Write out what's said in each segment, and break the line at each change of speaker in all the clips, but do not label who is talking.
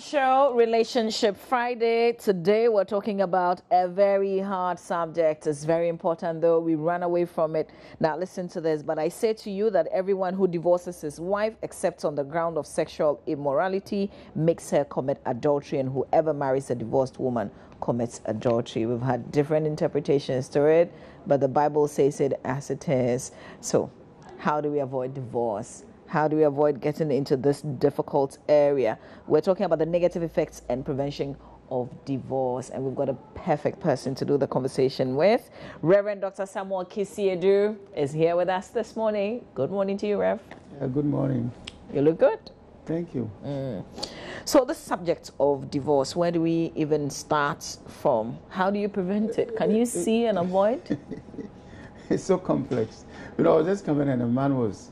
show, Relationship Friday. Today we're talking about a very hard subject. It's very important though. We run away from it. Now listen to this. But I say to you that everyone who divorces his wife except on the ground of sexual immorality makes her commit adultery, and whoever marries a divorced woman commits adultery. We've had different interpretations to it, but the Bible says it as it is. So, how do we avoid divorce? How do we avoid getting into this difficult area? We're talking about the negative effects and prevention of divorce, and we've got a perfect person to do the conversation with. Reverend Dr. Samuel Kisseadoo is here with us this morning. Good morning to you, Rev.
Yeah, good morning.
You look good.
Thank you.
Mm. So, the subject of divorce, where do we even start from? How do you prevent it? Can you see and avoid?
it's so complex. You know, I was just coming and a man was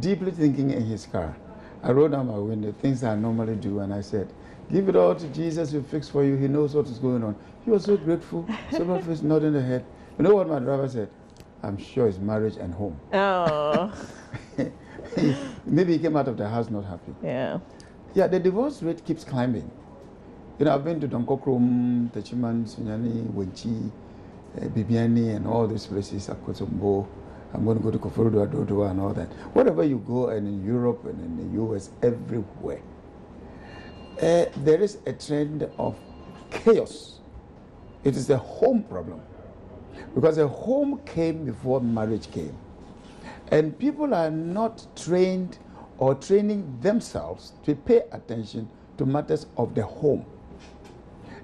deeply thinking in his car. I rolled down my window, things I normally do, and I said, Give it all to Jesus, he'll fix for you, he knows what is going on. He was so grateful, so my face nodding the head. You know what my driver said? I'm sure it's marriage and home.
Oh.
Maybe he came out of the house not happy.
Yeah.
Yeah, the divorce rate keeps climbing. You know, I've been to Donkokrom, Techiman, Sunyani, Wenchi, uh, Bibiani, and all these places, Akosombo. I'm going to go to Koforidua, Dodua, and all that. Wherever you go, and in Europe and in the US, everywhere, uh, there is a trend of chaos. It is a home problem. Because a home came before marriage came. And people are not trained or training themselves to pay attention to matters of the home.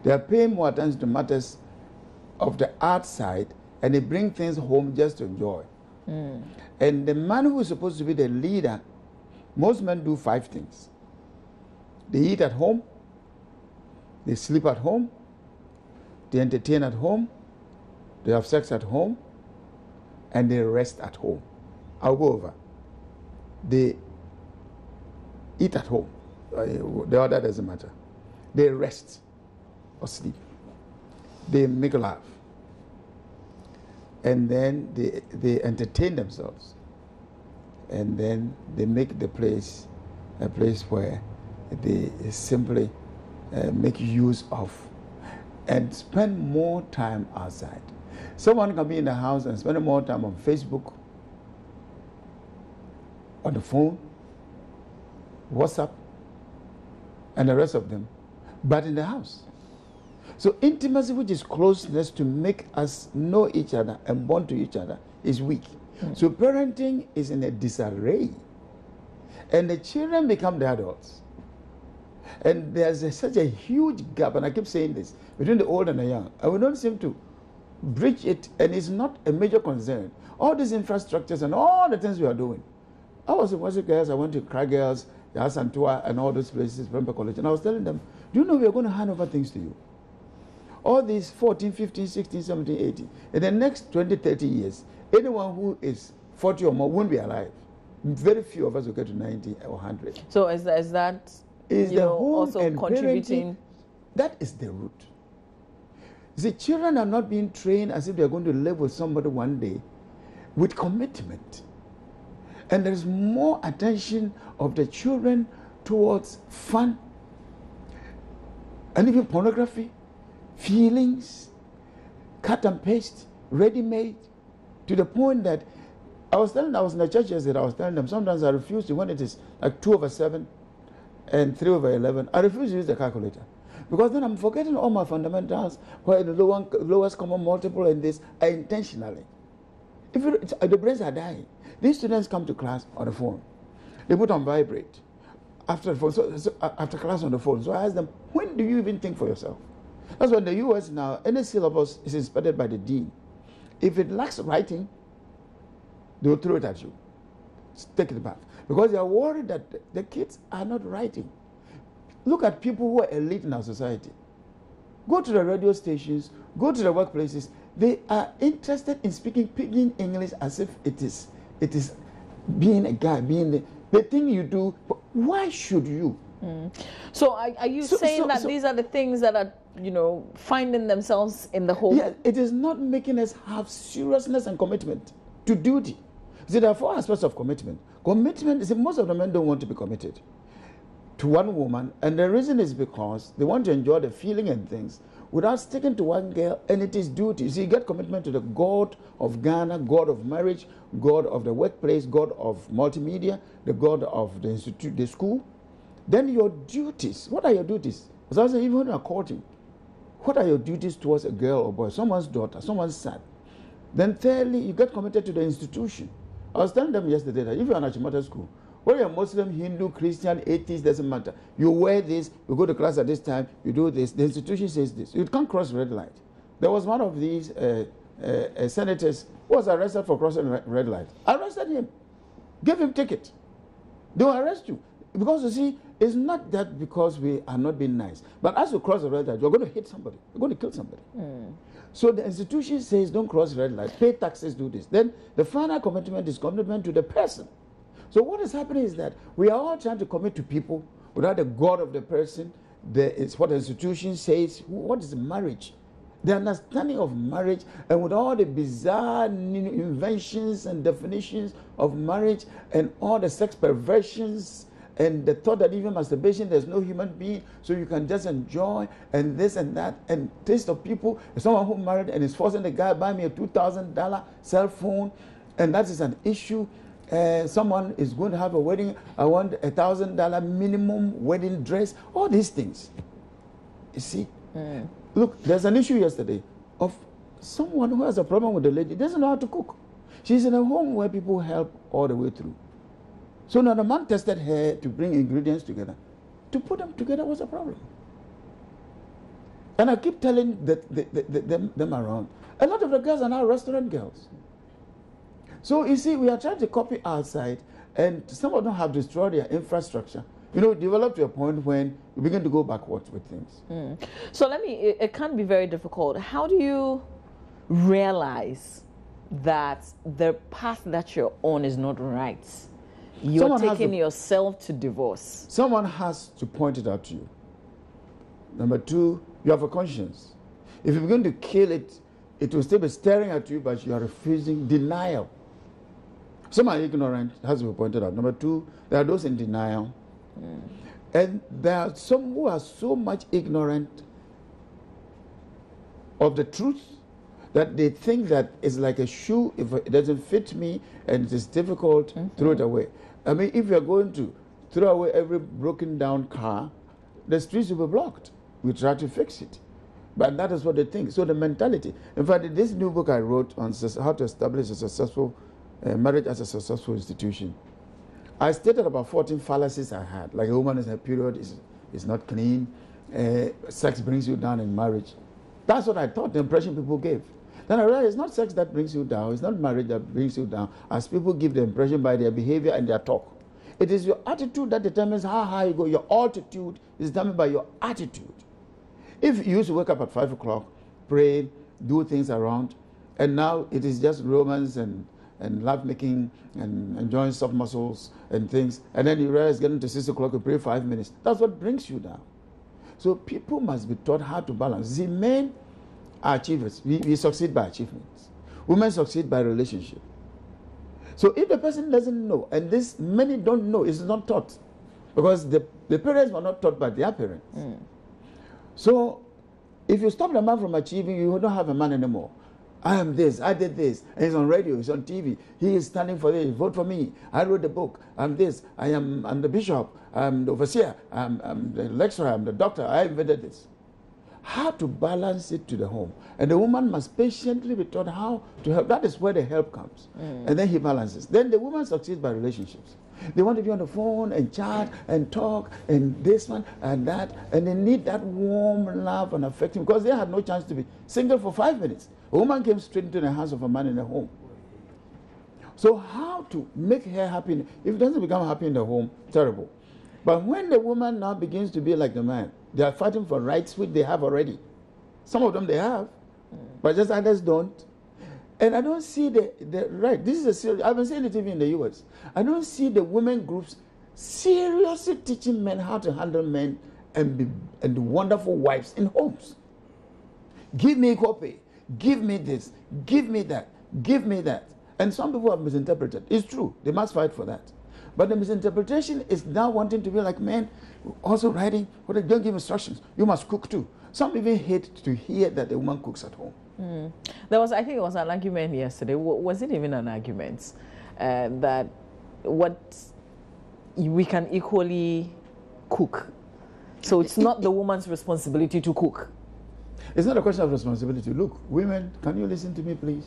They are paying more attention to matters of the outside and they bring things home just to enjoy. Mm. And the man who is supposed to be the leader, most men do five things they eat at home, they sleep at home, they entertain at home, they have sex at home, and they rest at home. I'll go over. They eat at home. Uh, the other doesn't matter. They rest or sleep. They make love and then they, they entertain themselves. And then they make the place a place where they simply uh, make use of and spend more time outside. Someone can be in the house and spend more time on Facebook, on the phone, WhatsApp, and the rest of them, but in the house. So intimacy, which is closeness to make us know each other and bond to each other, is weak. Mm. So parenting is in a disarray. And the children become the adults. And there's a, such a huge gap, and I keep saying this, between the old and the young. And we don't seem to bridge it, and it's not a major concern. All these infrastructures and all the things we are doing. I was in Western Girls, I went to Cry Girls, Yasantua, and all those places, Prempeh College, and I was telling them, do you know we are going to hand over things to you? All these 14, 15, 16, 17, 18, in the next 20, 30 years, anyone who is 40 or more won't be alive. Very few of us will get to 90 or 100.
So is that, is that
is the
know, also contributing?
That is the root. The children are not being trained as if they're going to live with somebody one day with commitment. And there is more attention of the children towards fun and even pornography feelings, cut and paste, ready made, to the point that I was telling, I was in the church yesterday, I was telling them sometimes I refuse to, when it is like 2 over 7 and 3 over 11, I refuse to use the calculator. Because then I'm forgetting all my fundamentals, where the low lowest common multiple and this are intentionally. If you, the brains are dying. These students come to class on the phone. They put on vibrate after phone, so, so, uh, after class on the phone. So I ask them, when do you even think for yourself? That's why in the US now, any syllabus is inspected by the dean. If it lacks writing, they will throw it at you. Take it back. Because they are worried that the kids are not writing. Look at people who are elite in our society. Go to the radio stations, go to the workplaces. They are interested in speaking pidgin English as if it is it is being a guy, being the, the thing you do. Why should you?
Mm. So are, are you so, saying so, that so, these are the things that are you know, finding themselves in the home.
Yeah, it is not making us have seriousness and commitment to duty. See, there are four aspects of commitment. Commitment is most of the men don't want to be committed. to one woman, and the reason is because they want to enjoy the feeling and things without sticking to one girl, and it is duty. See, you get commitment to the God of Ghana, God of marriage, God of the workplace, God of multimedia, the God of the institute, the school. Then your duties. What are your duties? As I said, even according, what are your duties towards a girl or boy, someone's daughter, someone's son? Then thirdly, you get committed to the institution. I was telling them yesterday that if you're in Achimota school, whether you're Muslim, Hindu, Christian, atheist, doesn't matter. You wear this, you go to class at this time, you do this. The institution says this. You can't cross red light. There was one of these uh, uh, uh, senators who was arrested for crossing red light. Arrested him, gave him ticket. They will arrest you. Because you see, it's not that because we are not being nice. But as you cross the red light, you're going to hit somebody. You're going to kill somebody. Mm. So the institution says don't cross the red light, pay taxes, do this. Then the final commitment is commitment to the person. So what is happening is that we are all trying to commit to people without the God of the person. The, it's what the institution says. What is marriage? The understanding of marriage and with all the bizarre inventions and definitions of marriage and all the sex perversions and the thought that even masturbation there's no human being so you can just enjoy and this and that and taste of people someone who married and is forcing the guy buy me a $2000 cell phone and that is an issue uh, someone is going to have a wedding, I want a thousand dollar minimum wedding dress, all these things. You see? Mm. Look, there's an issue yesterday of someone who has a problem with the lady, doesn't know how to cook. She's in a home where people help all the way through. So now the man tested her to bring ingredients together. To put them together was a problem. And I keep telling the, the, the, them, them around. A lot of the girls are now restaurant girls. So you see, we are trying to copy outside, and some of them have destroyed their infrastructure. You know, develop to a point when you begin to go backwards with things.
Mm. So let me, it, it can be very difficult. How do you realize that the path that you're on is not right? You're Someone taking to, yourself to divorce.
Someone has to point it out to you. Number two, you have a conscience. If you're going to kill it, it will still be staring at you, but you are refusing denial. Some are ignorant, has to be pointed out. Number two, there are those in denial. Mm. And there are some who are so much ignorant of the truth that they think that it's like a shoe, if it doesn't fit me and it is difficult, mm -hmm. throw it away. I mean, if you're going to throw away every broken down car, the streets will be blocked. We try to fix it. But that is what they think. So the mentality. In fact, this new book I wrote on how to establish a successful uh, marriage as a successful institution. I stated about 14 fallacies I had, like a woman in her period is, is not clean, uh, sex brings you down in marriage. That's what I thought, the impression people gave. Then I realized it's not sex that brings you down, it's not marriage that brings you down, as people give the impression by their behavior and their talk. It is your attitude that determines how high you go. Your altitude is determined by your attitude. If you used to wake up at 5 o'clock, pray, do things around, and now it is just romance and and love making and enjoying soft muscles and things. And then you realize getting to six o'clock, you pray five minutes. That's what brings you down. So people must be taught how to balance. See, men achievers. We, we succeed by achievements. Women succeed by relationship. So if the person doesn't know, and this many don't know, it's not taught. Because the, the parents were not taught by their parents. Mm. So if you stop the man from achieving, you don't have a man anymore. I am this, I did this. And he's on radio, he's on TV. He is standing for this. Vote for me. I wrote the book. I'm this. I am I'm the bishop. I'm the overseer. I'm, I'm the lecturer. I'm the doctor. I invented this. How to balance it to the home. And the woman must patiently be taught how to help. That is where the help comes. Mm. And then he balances. Then the woman succeeds by relationships. They want to be on the phone and chat and talk and this one and that. And they need that warm love and affection because they had no chance to be single for five minutes. A woman came straight into the house of a man in the home. So how to make her happy? If it doesn't become happy in the home, terrible. But when the woman now begins to be like the man, they are fighting for rights which they have already. Some of them they have, but just others don't. And I don't see the, the right. This is a serious, I've been saying it even in the US. I don't see the women groups seriously teaching men how to handle men and be and wonderful wives in homes. Give me equal pay. Give me this, give me that, give me that. And some people have misinterpreted. It's true, they must fight for that. But the misinterpretation is now wanting to be like men, also writing, what they don't give instructions. You must cook too. Some even hate to hear that the woman cooks at home.
Mm. There was, I think, it was an argument yesterday. Was it even an argument uh, that what we can equally cook? So it's not the woman's responsibility to cook.
It's not a question of responsibility. Look, women, can you listen to me, please?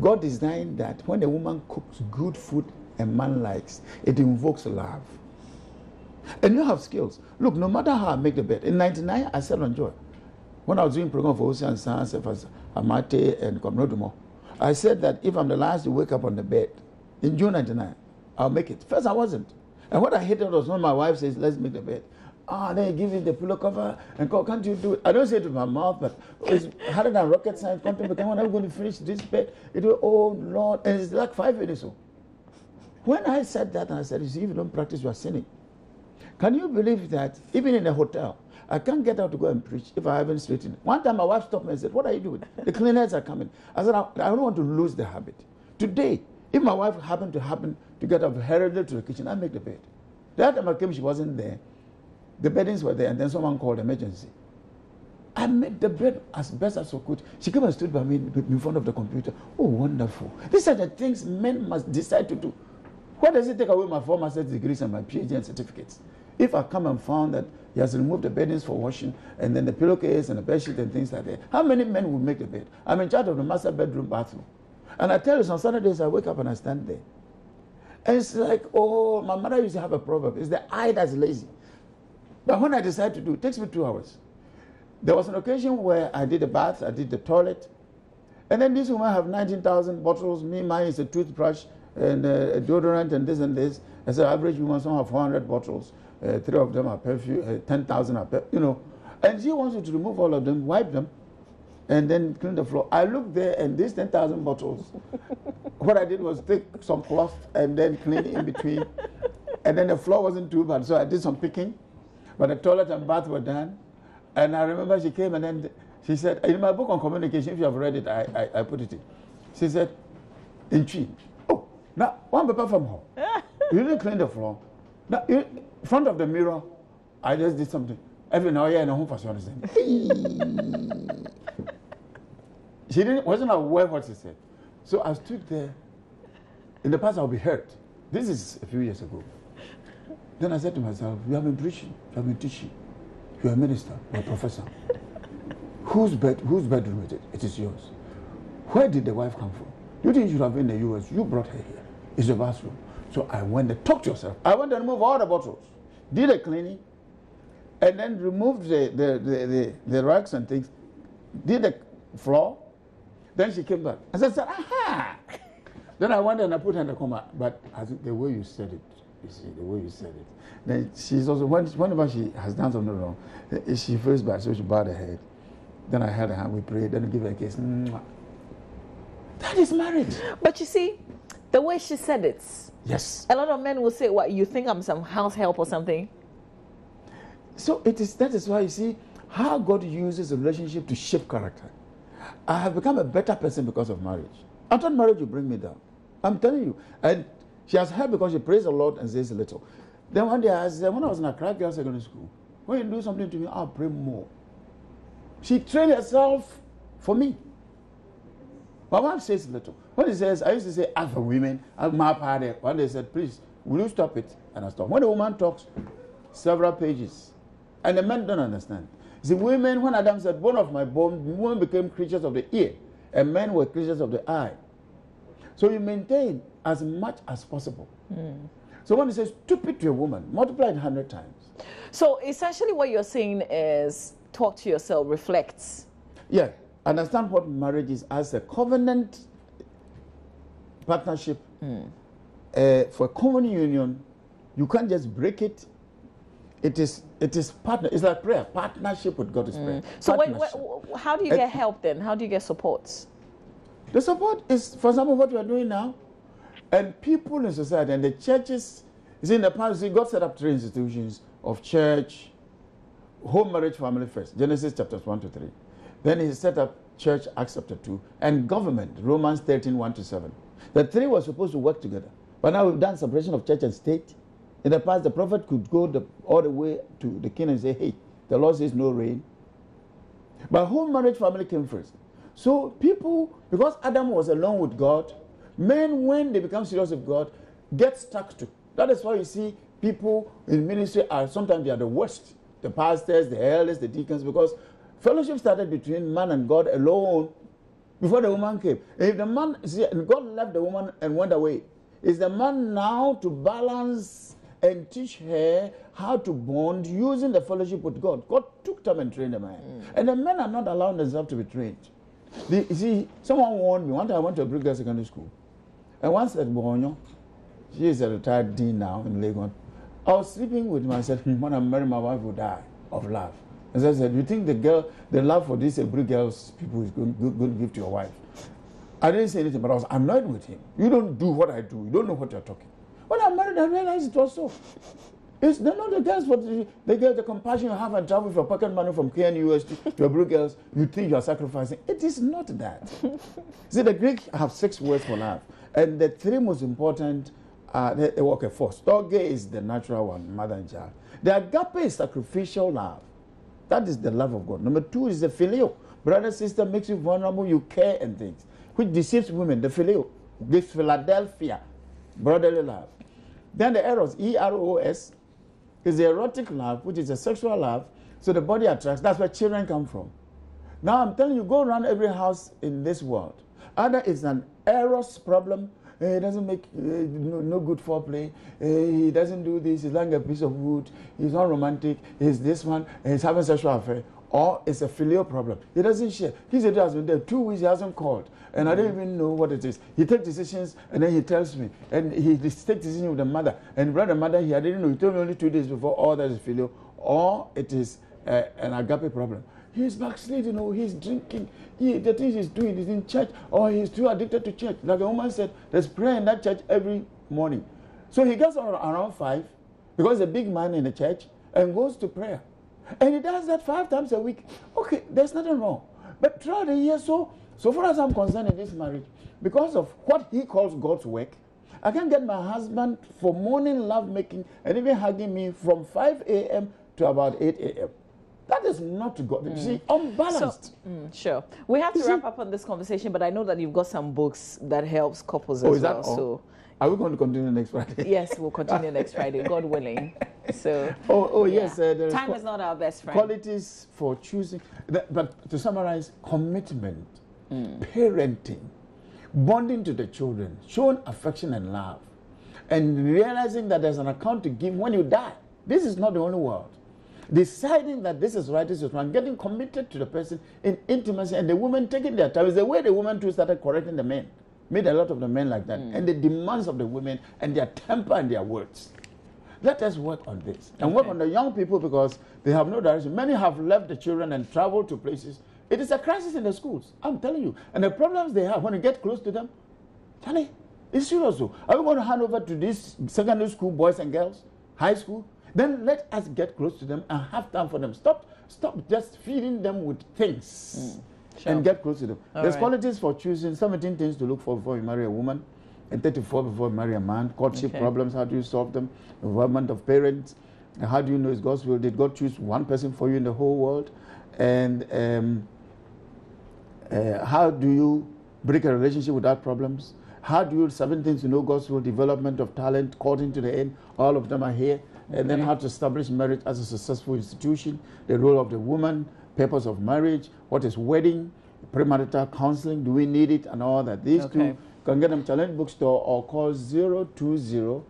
God designed that when a woman cooks good food a man likes, it invokes love. And you have skills. Look, no matter how I make the bed, in 99, I said on Joy, when I was doing program for Ocean Science, Amate, and Komrodumo, I said that if I'm the last to wake up on the bed in June 99, I'll make it. First, I wasn't. And what I hated was when my wife says, let's make the bed. Ah, then you give me the pillow cover and call, can't you do it? I don't say it with my mouth, but it's harder than rocket science. Come on, I'm going to finish this bed. It will, oh Lord, and it's like five minutes. So. When I said that, and I said, you see, if you don't practice, you are sinning. Can you believe that even in a hotel, I can't get out to go and preach if I haven't straightened. One time my wife stopped me and said, What are you doing? The cleaners are coming. I said, I, I don't want to lose the habit. Today, if my wife happened to happen to get up hurriedly to the kitchen, I make the bed. That time I came, she wasn't there. The beddings were there, and then someone called emergency. I made the bed as best as I could. She came and stood by me in front of the computer. Oh, wonderful. These are the things men must decide to do. What does it take away my four master's degrees and my PhD and certificates? If I come and found that he has removed the beddings for washing and then the pillowcase and the bedsheet and things like that, how many men will make the bed? I'm in charge of the master bedroom bathroom. And I tell you, on Saturdays I wake up and I stand there. And it's like, oh, my mother used to have a proverb. It's the eye that's lazy. But when I decide to do, it takes me two hours. There was an occasion where I did the bath, I did the toilet, and then this woman have 19,000 bottles. Me, mine is a toothbrush and uh, deodorant and this and this. As an average woman, some have 400 bottles. Uh, three of them are perfume, uh, 10,000 are perfume, you know. And she wants you to remove all of them, wipe them, and then clean the floor. I looked there and these 10,000 bottles, what I did was take some cloth and then clean in between. and then the floor wasn't too bad, so I did some picking. But the toilet and bath were done. And I remember she came and then she said, in my book on communication, if you have read it, I, I, I put it in. She said, in tree. Now, one paper from home. you didn't clean the floor. Now, in front of the mirror, I just did something. Every now and then, home for understand. she didn't wasn't aware what she said. So I stood there. In the past, I'll be hurt. This is a few years ago. Then I said to myself, You have been preaching, you have been teaching, you're a minister, you're a professor. whose bed whose bedroom is it? It is yours. Where did the wife come from? You think you should have been in the US, you brought her here. It's a bathroom. So I went there, talk to yourself. I went and removed all the bottles, did a cleaning, and then removed the, the, the, the, the rugs and things, did the floor. Then she came back. I said, aha! then I went and I put her in the coma. But I think the way you said it, you see, the way you said it. Then she's also, whenever she has done something wrong, eh, she feels bad, so she bowed her head. Then I held her hand, we prayed, then I give her a kiss. That is marriage.
But you see, the way she said it.
Yes.
A lot of men will say, "What you think I'm some house help or something?"
So it is. That is why you see how God uses a relationship to shape character. I have become a better person because of marriage. I thought marriage would bring me down. I'm telling you. And she has heard because she prays a lot and says a little. Then one day I said, when I was in a Accra Girls Secondary School, when you do something to me, I'll pray more. She trained herself for me. My wife says little. When he says, I used to say, for women, I'm my party. One day said, please, will you stop it? And I stop. When a woman talks, several pages. And the men don't understand. The women, when Adam said, bone of my bone, women became creatures of the ear, and men were creatures of the eye. So you maintain as much as possible. Mm. So when he says, stupid to a woman, multiply it 100 times.
So essentially, what you're saying is talk to yourself, reflect.
Yeah understand what marriage is as a covenant partnership. Mm. Uh, for a common union, you can't just break it. It is it is partner. It's like prayer. Partnership with God is mm. prayer.
So wait, wait, how do you get uh, help then? How do you get support?
The support is, for example, what we are doing now, and people in society and the churches. You see, in the past, see, God set up three institutions of church, home, marriage, family first. Genesis chapters one to three. Then he set up church, Acts chapter 2, and government, Romans 13, 1 to 7. The three were supposed to work together. But now we've done separation of church and state. In the past, the prophet could go the, all the way to the king and say, hey, the Lord says no rain. But home marriage family came first. So people, because Adam was alone with God, men, when they become serious with God, get stuck to. That is why you see people in ministry are sometimes they are the worst. The pastors, the elders, the deacons, because fellowship started between man and God alone before the woman came. If the man, see, God left the woman and went away. Is the man now to balance and teach her how to bond using the fellowship with God? God took time and trained the man. Mm. And the men are not allowing themselves to be trained. The, you see, someone warned me. One time I went to a Brigade Secondary School. And once at Bonyo, she is a retired dean now in Lagos. I was sleeping with him. I said, hmm, when I married my wife will die of love. And I said, you think the girl, the love for these Hebrew girls people is going, going to give to your wife? I didn't say anything, but I was annoyed with him. You don't do what I do. You don't know what you're talking. When I married, I realized it was so. It's not the girls, but the, the girls, the compassion you have and travel with your pocket money from KNUST to, to Hebrew girls, you think you are sacrificing. It is not that. See, the Greek have six words for love. And the three most important uh, they, they work at first. Storge is the natural one, mother and child. The agape is sacrificial love. That is the love of God. Number two is the filial. Brother, sister makes you vulnerable, you care and things. Which deceives women, the filial. This Philadelphia, brotherly love. Then the eros, E-R-O-S, is the erotic love, which is a sexual love. So the body attracts. That's where children come from. Now I'm telling you, go around every house in this world. Either it's an eros problem he doesn't make uh, no, no, good foreplay. Uh, he doesn't do this. He's like a piece of wood. He's not romantic. He's this one. He's having sexual affair. Or it's a filial problem. He doesn't share. His editor has been there two weeks. He hasn't called, and I don't even know what it is. He takes decisions, and then he tells me, and he takes decisions with the mother. And brother, mother, he I didn't know. He told me only two days before. All that is filial, or it is uh, an agape problem. He's backsliding, or he's drinking. He, the things he's doing is in church, or he's too addicted to church. Like a woman said, there's prayer in that church every morning. So he gets around five, because he's a big man in the church, and goes to prayer. And he does that five times a week. Okay, there's nothing wrong. But throughout the year, so so far as I'm concerned in this marriage, because of what he calls God's work, I can get my husband for morning love making and even hugging me from 5 a.m. to about 8 a.m. That is not God. Mm. You see, unbalanced. So,
mm, sure. We have to you wrap see? up on this conversation, but I know that you've got some books that helps couples
oh,
as well.
So are we going to continue next Friday?
Yes, we'll continue next Friday, God willing. So.
Oh, oh yeah. yes. Uh,
Time is not our best friend.
Qualities for choosing, but to summarize, commitment, mm. parenting, bonding to the children, showing affection and love, and realizing that there's an account to give when you die. This is not the only world deciding that this is right, this is wrong, getting committed to the person in intimacy, and the woman taking their time. It's the way the woman too started correcting the men, made a lot of the men like that, mm. and the demands of the women and their temper and their words. Let us work on this and okay. work on the young people because they have no direction. Many have left the children and traveled to places. It is a crisis in the schools. I'm telling you. And the problems they have when you get close to them, Charlie, it's serious. Are we going to hand over to these secondary school boys and girls, high school? Then let us get close to them and have time for them. Stop, stop just feeding them with things mm, sure. and get close to them. All There's right. qualities for choosing 17 things to look for before you marry a woman, and 34 before you marry a man. Courtship okay. problems, how do you solve them? Involvement of parents, how do you know it's God's will? Did God choose one person for you in the whole world? And um, uh, how do you break a relationship without problems? How do you, seven things to know God's will, development of talent, according to the end, all of them are here and then how to establish marriage as a successful institution, the role of the woman, purpose of marriage, what is wedding, premarital counseling, do we need it, and all that. These okay. two can get them challenge bookstore or call 020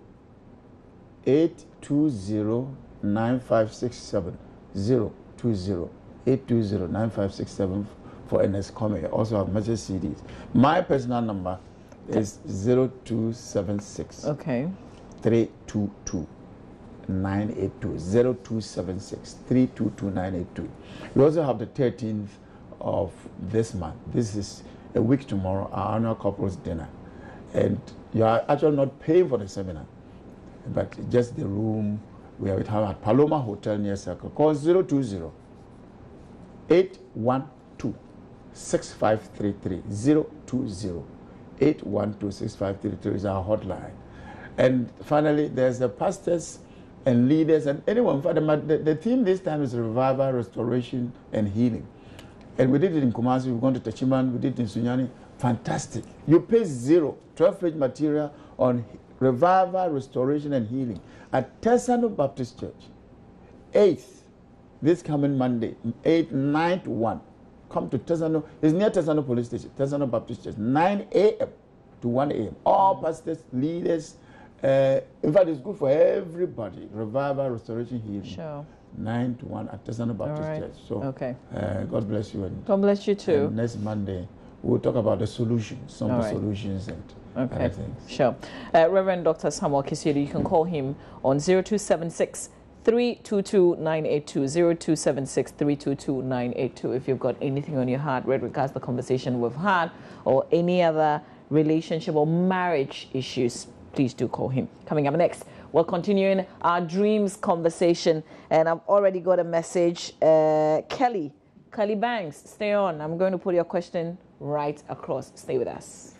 820 9567. 020 820 9567 for NS Come. Also have message CDs. My personal number is 0276
okay.
322 982 0276 322 We also have the 13th of this month. This is a week tomorrow, our annual couples dinner. And you are actually not paying for the seminar, but just the room we have at Paloma Hotel near Circle. Call 020 812 6533 020 812 6533 is our hotline. And finally, there's the pastors and leaders and anyone. The, the theme this time is revival, restoration, and healing. And we did it in Kumasi, we've gone to Techiman, we did it in Sunyani. Fantastic. You pay zero, 12 page material on revival, restoration, and healing at Tesano Baptist Church. 8th, this coming Monday, 8th, 9th, 1. Come to Tesano, it's near Tesano Police Station, Tesano Baptist Church, 9 a.m. to 1 a.m. All pastors, leaders, uh, in fact, it's good for everybody. Revival, restoration, healing.
Sure.
9 to 1 at Tesano Baptist
right.
Church. So,
okay.
Uh, God bless you. And,
God bless you too.
next Monday, we'll talk about the solutions, some All of the right. solutions and
okay. Sure. Uh, Reverend Dr. Samuel Kisiri, you can call him on 0276 322 982 0276 322 982 if you've got anything on your heart with regards to the conversation we've had or any other relationship or marriage issues please do call him. Coming up next, we're continuing our dreams conversation, and I've already got a message. Uh, Kelly, Kelly Banks, stay on. I'm going to put your question right across. Stay with us.